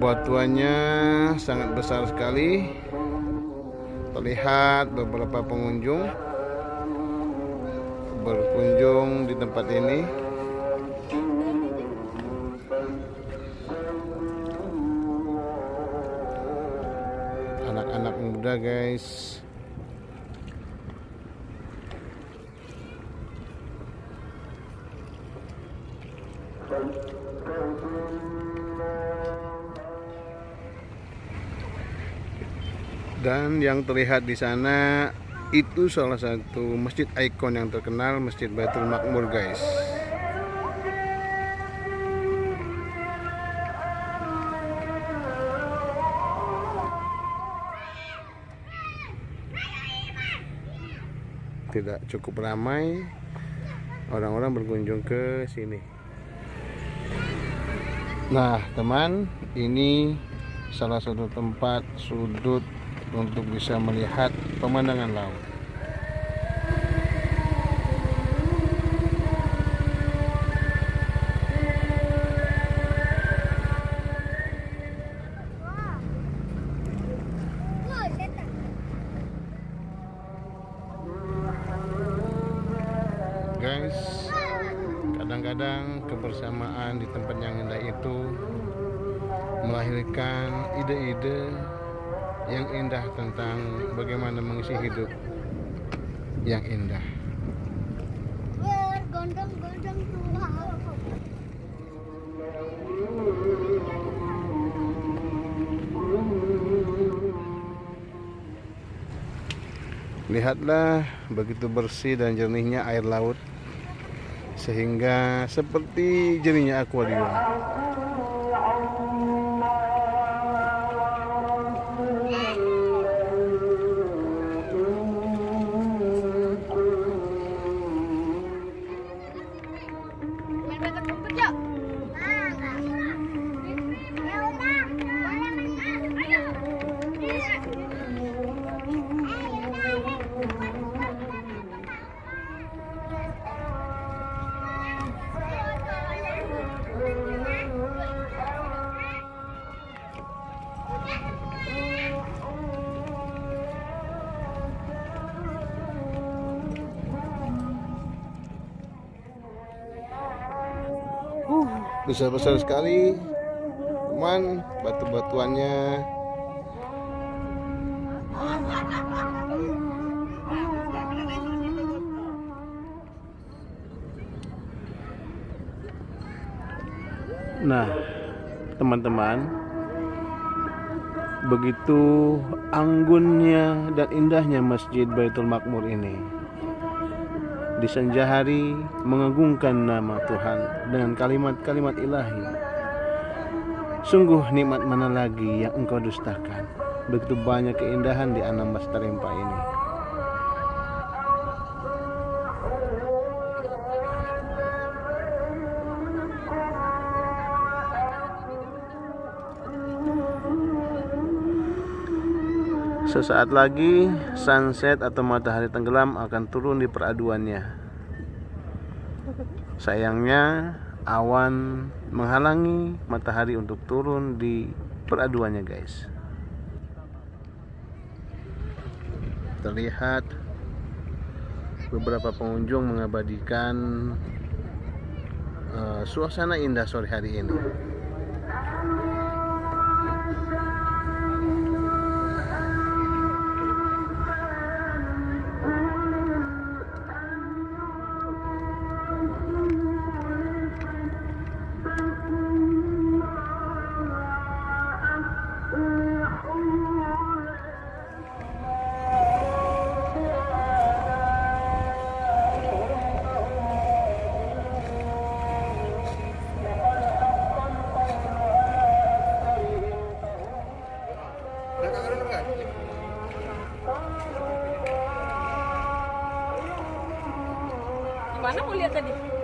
bebatuannya sangat besar sekali. Terlihat beberapa pengunjung berkunjung di tempat ini. Anak-anak muda guys dan yang terlihat di sana itu salah satu masjid ikon yang terkenal Masjid Baitul Makmur guys. Tidak cukup ramai orang-orang berkunjung ke sini. Nah teman ini salah satu tempat sudut untuk bisa melihat pemandangan laut. Guys, kadang-kadang kebersamaan di tempat yang indah itu melahirkan ide-ide yang indah tentang bagaimana mengisi hidup yang indah. Lihatlah begitu bersih dan jernihnya air laut sehingga seperti jernihnya akuarium. Para besar-besar sekali. Teman batu-batuannya. Nah teman-teman begitu anggunnya dan indahnya Masjid Baitul Makmur ini di senja hari mengagungkan nama Tuhan dengan kalimat-kalimat ilahi. Sungguh nikmat mana lagi yang engkau dustakan. Begitu banyak keindahan di Anambas Tarempa ini. Sesaat lagi sunset atau matahari tenggelam akan turun di peraduannya. Sayangnya awan menghalangi matahari untuk turun di peraduannya guys. Terlihat beberapa pengunjung mengabadikan uh, suasana indah sore hari ini. Mana mau lihat tadi?